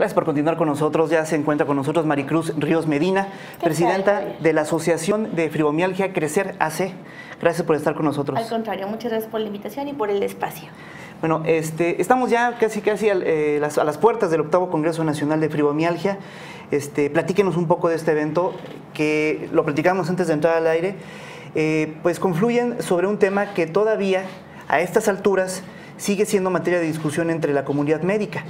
Gracias por continuar con nosotros. Ya se encuentra con nosotros Maricruz Ríos Medina, presidenta de la Asociación de Fibromialgia Crecer AC. Gracias por estar con nosotros. Al contrario, muchas gracias por la invitación y por el espacio. Bueno, este, estamos ya casi casi eh, a las puertas del octavo Congreso Nacional de Fibromialgia. Este, platíquenos un poco de este evento que lo platicamos antes de entrar al aire. Eh, pues confluyen sobre un tema que todavía a estas alturas sigue siendo materia de discusión entre la comunidad médica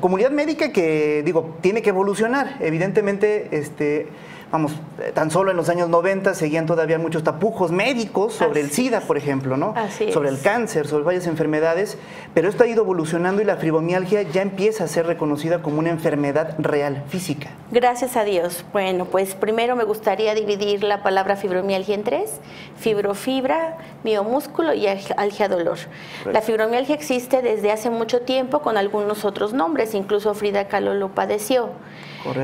comunidad médica que, digo, tiene que evolucionar. Evidentemente, este, vamos, tan solo en los años 90 seguían todavía muchos tapujos médicos sobre el SIDA, por ejemplo, ¿no? sobre el cáncer, sobre varias enfermedades, pero esto ha ido evolucionando y la fibromialgia ya empieza a ser reconocida como una enfermedad real, física. Gracias a Dios. Bueno, pues primero me gustaría dividir la palabra fibromialgia en tres, fibrofibra, miomúsculo y algia dolor. La fibromialgia existe desde hace mucho tiempo con algunos otros nombres, incluso Frida Kahlo lo padeció.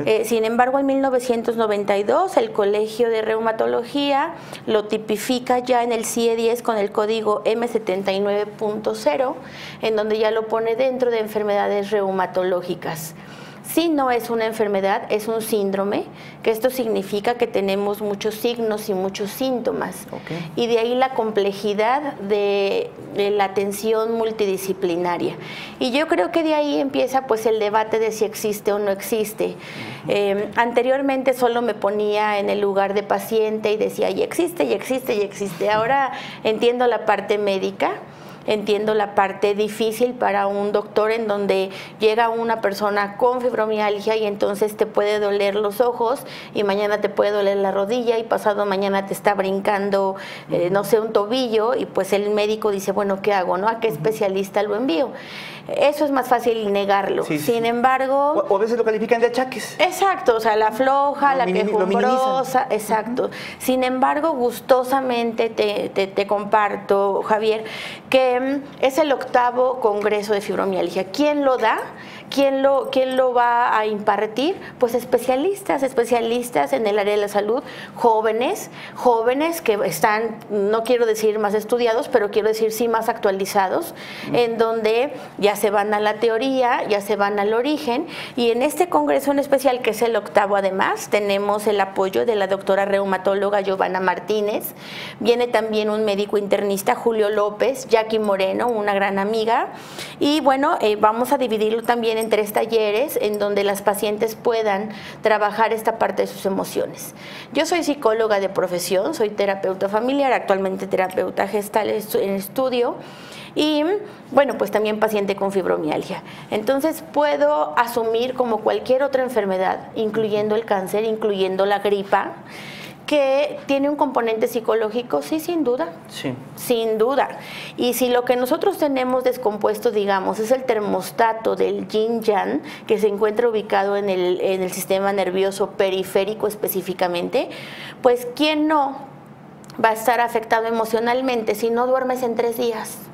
Eh, sin embargo, en 1992 el Colegio de Reumatología lo tipifica ya en el CIE 10 con el código M79.0, en donde ya lo pone dentro de enfermedades reumatológicas. Si no es una enfermedad, es un síndrome, que esto significa que tenemos muchos signos y muchos síntomas. Y de ahí la complejidad de, la atención multidisciplinaria. Y yo creo que de ahí empieza pues el debate de si existe o no existe. Eh, anteriormente solo me ponía en el lugar de paciente y decía, y existe, y existe, y existe. Ahora entiendo la parte médica entiendo la parte difícil para un doctor en donde llega una persona con fibromialgia y entonces te puede doler los ojos y mañana te puede doler la rodilla y pasado mañana te está brincando, eh, no sé, un tobillo y pues el médico dice, bueno, ¿qué hago? ¿no? ¿A qué especialista lo envío? Eso es más fácil negarlo. Sin embargo... O, a veces lo califican de achaques. Exacto, o sea, la floja, la quejumbrosa, exacto. Sin embargo, gustosamente te, te comparto, Javier, que mm, es el octavo Congreso de Fibromialgia. ¿Quién lo da? ¿Quién lo, ¿Quién lo va a impartir? Pues especialistas, especialistas en el área de la salud, jóvenes, jóvenes que están, no quiero decir más estudiados, pero quiero decir sí más actualizados, en donde ya se van a la teoría, ya se van al origen, y en este congreso en especial, que es el octavo además, tenemos el apoyo de la doctora reumatóloga Giovanna Martínez, viene también un médico internista, Julio López, Jackie Moreno, una gran amiga, y bueno, eh, vamos a dividirlo también tres talleres en donde las pacientes puedan trabajar esta parte de sus emociones. Yo soy psicóloga de profesión, soy terapeuta familiar, actualmente terapeuta gestal en estudio y bueno, pues también paciente con fibromialgia. Entonces puedo asumir como cualquier otra enfermedad, incluyendo el cáncer, incluyendo la gripa, que tiene un componente psicológico, sí, sin duda. Sí. Sin duda. Y si lo que nosotros tenemos descompuesto, digamos, es el termostato del yin yang, que se encuentra ubicado en el, en el sistema nervioso periférico específicamente, pues ¿quién no va a estar afectado emocionalmente si no duermes en tres días?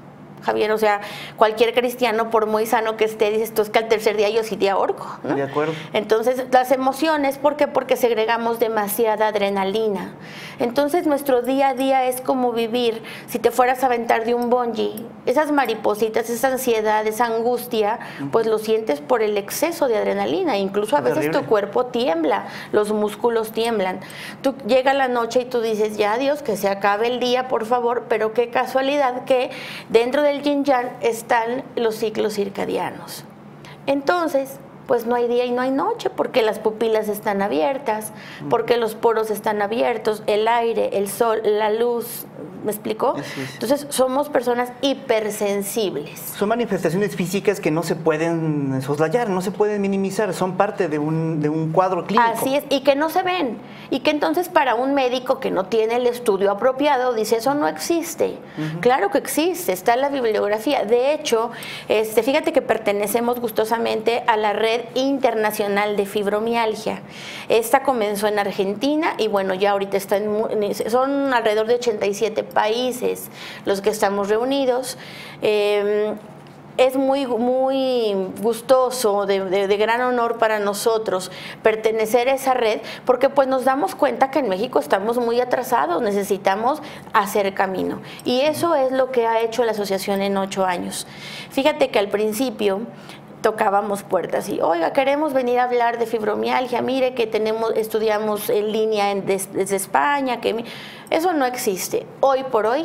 Javier, o sea, cualquier cristiano, por muy sano que esté, dices tú es que al tercer día yo sí te ahorco, ¿no? De acuerdo. Entonces, las emociones, ¿por qué? Porque segregamos demasiada adrenalina. Entonces, nuestro día a día es como vivir, si te fueras a aventar de un bungee, esas maripositas, esa ansiedad, esa angustia, pues lo sientes por el exceso de adrenalina. Incluso a veces tu cuerpo tiembla, los músculos tiemblan. Tú llega la noche y tú dices, ya Dios, que se acabe el día, por favor, pero qué casualidad que dentro del yin yang están los ciclos circadianos. Entonces, pues no hay día y no hay noche, porque las pupilas están abiertas, porque los poros están abiertos, el aire, el sol, la luz, ¿me explicó? Entonces somos personas hipersensibles. Son manifestaciones físicas que no se pueden soslayar, no se pueden minimizar, son parte de un, de un cuadro clínico. Así es, y que no se ven, y que entonces para un médico que no tiene el estudio apropiado dice, eso no existe. Claro que existe, está en la bibliografía. De hecho, este, fíjate que pertenecemos gustosamente a la red internacional de fibromialgia. Esta comenzó en Argentina y bueno, ya ahorita está en, son alrededor de 87 países los que estamos reunidos. Em, es muy, muy gustoso, de, de, gran honor para nosotros pertenecer a esa red, porque pues nos damos cuenta que en México estamos muy atrasados, necesitamos hacer camino. Y eso es lo que ha hecho la asociación en ocho años. Fíjate que al principio tocábamos puertas y, oiga, queremos venir a hablar de fibromialgia, mire que tenemos, estudiamos en línea desde España, que eso no existe. Hoy por hoy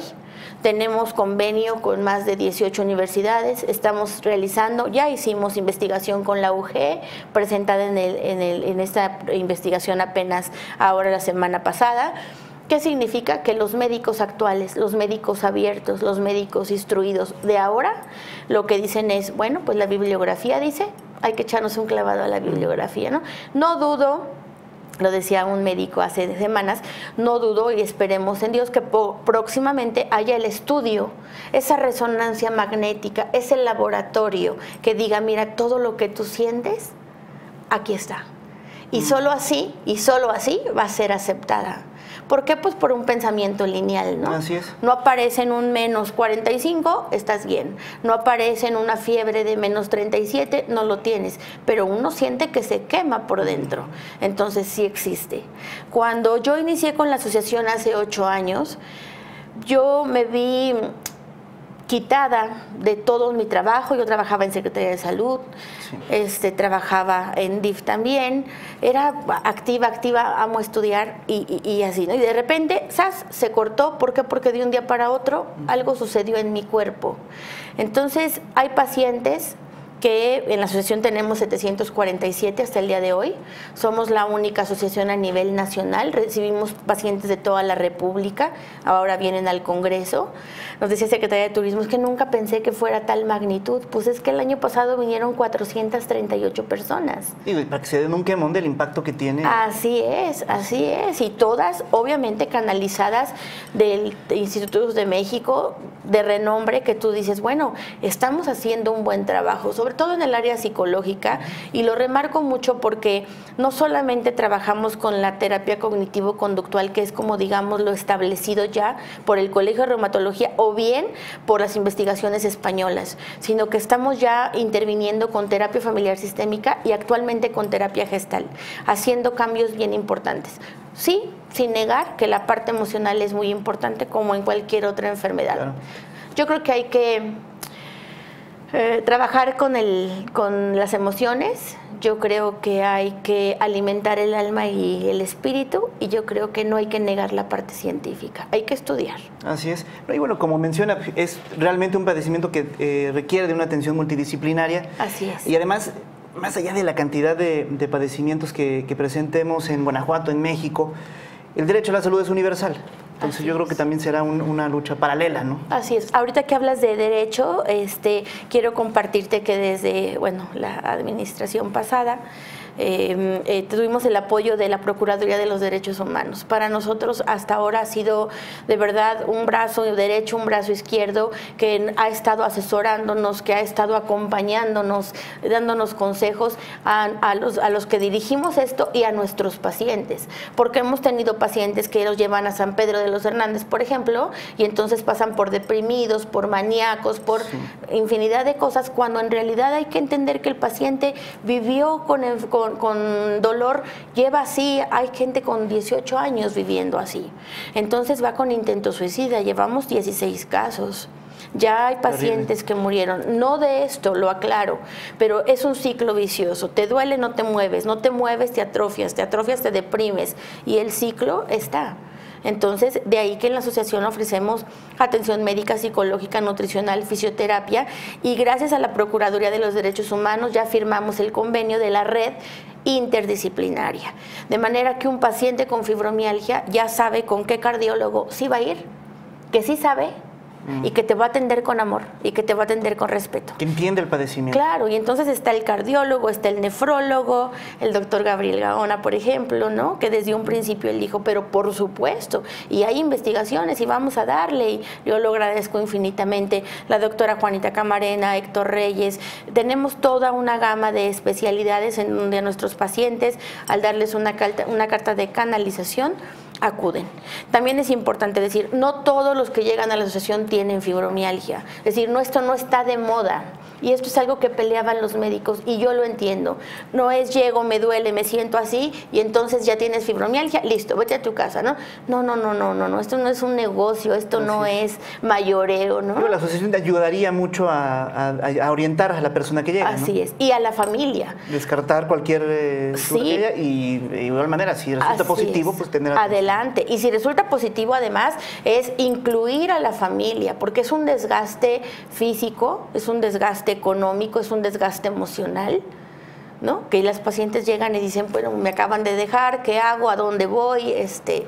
tenemos convenio con más de 18 universidades, estamos realizando, ya hicimos investigación con la UG, presentada en, en esta investigación apenas ahora la semana pasada. ¿Qué significa? Que los médicos actuales, los médicos abiertos, los médicos instruidos de ahora, lo que dicen es, bueno, pues la bibliografía dice, hay que echarnos un clavado a la bibliografía, ¿no? No dudo lo decía un médico hace semanas, no dudo y esperemos en Dios que próximamente haya el estudio, esa resonancia magnética, ese laboratorio que diga, mira, todo lo que tú sientes, aquí está. Y solo así, y solo así va a ser aceptada. ¿Por qué? Pues por un pensamiento lineal, ¿no? Así es. No aparece en un menos 45, estás bien. No aparece en una fiebre de menos 37, no lo tienes. Pero uno siente que se quema por dentro. Entonces sí existe. Cuando yo inicié con la asociación hace ocho años, yo me vi quitada de todo mi trabajo. Yo trabajaba en Secretaría de Salud, este, trabajaba en DIF también, era activa, activa, amo estudiar y, así, ¿no? Y de repente, ¡zas! se cortó. ¿Por qué? Porque de un día para otro algo sucedió en mi cuerpo. Entonces, hay pacientes que en la asociación tenemos 747 hasta el día de hoy. Somos la única asociación a nivel nacional. Recibimos pacientes de toda la República. Ahora vienen al Congreso. Nos decía Secretaría de Turismo, es que nunca pensé que fuera tal magnitud. Pues es que el año pasado vinieron 438 personas. Y para que se den un quemón del impacto que tiene. Así es, así es. Y todas, obviamente, canalizadas del Instituto de México, de renombre, que tú dices, bueno, estamos haciendo un buen trabajo. Sobre todo en el área psicológica, y lo remarco mucho porque no solamente trabajamos con la terapia cognitivo-conductual, que es como digamos lo establecido ya por el Colegio de Reumatología o bien por las investigaciones españolas, sino que estamos ya interviniendo con terapia familiar sistémica y actualmente con terapia gestal, haciendo cambios bien importantes. Sí, sin negar que la parte emocional es muy importante como en cualquier otra enfermedad. Yo creo que hay que eh, trabajar con, el, con las emociones, yo creo que hay que alimentar el alma y el espíritu y yo creo que no hay que negar la parte científica, hay que estudiar. Así es. Y bueno, como menciona, es realmente un padecimiento que eh, requiere de una atención multidisciplinaria. Así es. Y además, más allá de la cantidad de, padecimientos que, que presentemos en Guanajuato, en México, el derecho a la salud es universal. Entonces yo creo que también será una lucha paralela, ¿no? Así es. Ahorita que hablas de derecho, este, quiero compartirte que desde, bueno, la administración pasada, Em, eh, tuvimos el apoyo de la Procuraduría de los Derechos Humanos. Para nosotros hasta ahora ha sido de verdad un brazo derecho, un brazo izquierdo que ha estado asesorándonos, que ha estado acompañándonos, dándonos consejos a, los, a los que dirigimos esto y a nuestros pacientes. Porque hemos tenido pacientes que los llevan a San Pedro de los Hernández, por ejemplo, y entonces pasan por deprimidos, por maníacos, por infinidad de cosas, cuando en realidad hay que entender que el paciente vivió con, con con, dolor lleva así, hay gente con 18 años viviendo así. Entonces va con intento suicida, llevamos 16 casos. Ya hay pacientes que murieron, no de esto, lo aclaro, pero es un ciclo vicioso. Te duele, no te mueves, no te mueves, te atrofias, te atrofias, te deprimes y el ciclo está. Entonces, de ahí que en la asociación ofrecemos atención médica, psicológica, nutricional, fisioterapia y gracias a la Procuraduría de los Derechos Humanos ya firmamos el convenio de la red interdisciplinaria. De manera que un paciente con fibromialgia ya sabe con qué cardiólogo sí va a ir, que sí sabe y que te va a atender con amor y que te va a atender con respeto. Que entiende el padecimiento. Claro, y entonces está el cardiólogo, está el nefrólogo, el doctor Gabriel Gaona, por ejemplo, ¿no? Que desde un principio él dijo, pero por supuesto, y hay investigaciones y vamos a darle, y yo lo agradezco infinitamente, la doctora Juanita Camarena, Héctor Reyes, tenemos toda una gama de especialidades en donde a nuestros pacientes, al darles una carta, una carta de canalización, acuden. También es importante decir, no todos los que llegan a la asociación tienen fibromialgia. Es decir, no, esto no está de moda. Y esto es algo que peleaban los médicos y yo lo entiendo. No es llego, me duele, me siento así y entonces ya tienes fibromialgia, listo, vete a tu casa, ¿no? No, no, no, no, no, no. esto no es un negocio, esto no es mayoreo, ¿no? la asociación te ayudaría mucho a, orientar a la persona que llega. Así es, y a la familia. Descartar cualquier eh, sí. y de igual manera, si resulta positivo, pues tener... Adelante. Y si resulta positivo, además, es incluir a la familia, porque es un desgaste físico, es un desgaste económico, es un desgaste emocional. ¿no? Que las pacientes llegan y dicen, bueno, me acaban de dejar, ¿qué hago? ¿A dónde voy? Este,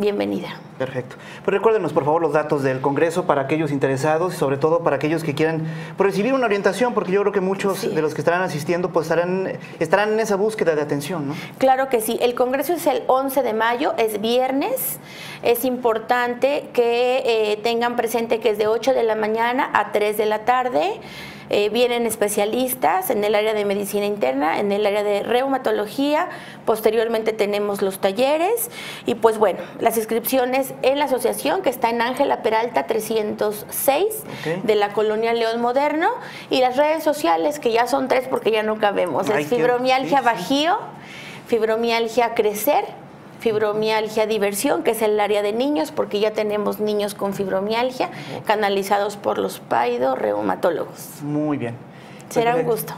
bienvenida. Perfecto. Pues recuérdenos, por favor, los datos del Congreso para aquellos interesados y sobre todo para aquellos que quieran recibir una orientación, porque yo creo que muchos de los que estarán asistiendo pues estarán, estarán en esa búsqueda de atención, ¿no? Claro que sí. El Congreso es el 11 de mayo, es viernes. Es importante que eh, tengan presente que es de 8 de la mañana a 3 de la tarde. Eh, vienen especialistas en el área de medicina interna, en el área de reumatología, posteriormente tenemos los talleres y pues bueno, las inscripciones en la asociación que está en Ángela Peralta 306 de la Colonia León Moderno y las redes sociales que ya son tres porque ya no cabemos, es fibromialgia bajío, fibromialgia crecer fibromialgia diversión, que es el área de niños, porque ya tenemos niños con fibromialgia canalizados por los paido reumatólogos. Muy bien. Será un gusto.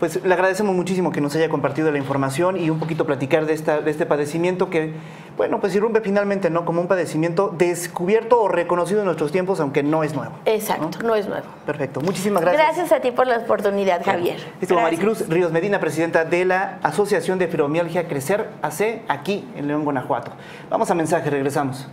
Pues le agradecemos muchísimo que nos haya compartido la información y un poquito platicar de, esta, de este padecimiento que, bueno, pues irrumpe finalmente, ¿no? Como un padecimiento descubierto o reconocido en nuestros tiempos, aunque no es nuevo. Exacto, no, es nuevo. Perfecto, muchísimas gracias. Gracias a ti por la oportunidad, Javier. Estuvo Maricruz Ríos Medina, presidenta de la Asociación de Fibromialgia Crecer AC, aquí en León, Guanajuato. Vamos a mensaje, regresamos.